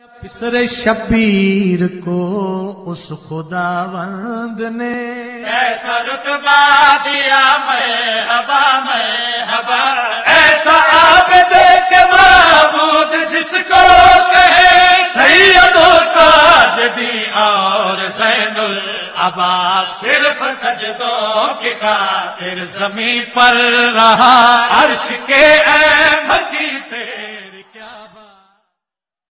پسر شبیر کو اس خدا وند نے ایسا رتبہ دیا میں، ہبا میں، ہبا۔ ایسا عابد کے معبود جس کو کہے، سید و ساجدی اور زین العبا۔ صرف سجدوں کی خاطر زمین پر رہا۔ عرش کے احمدی